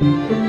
Música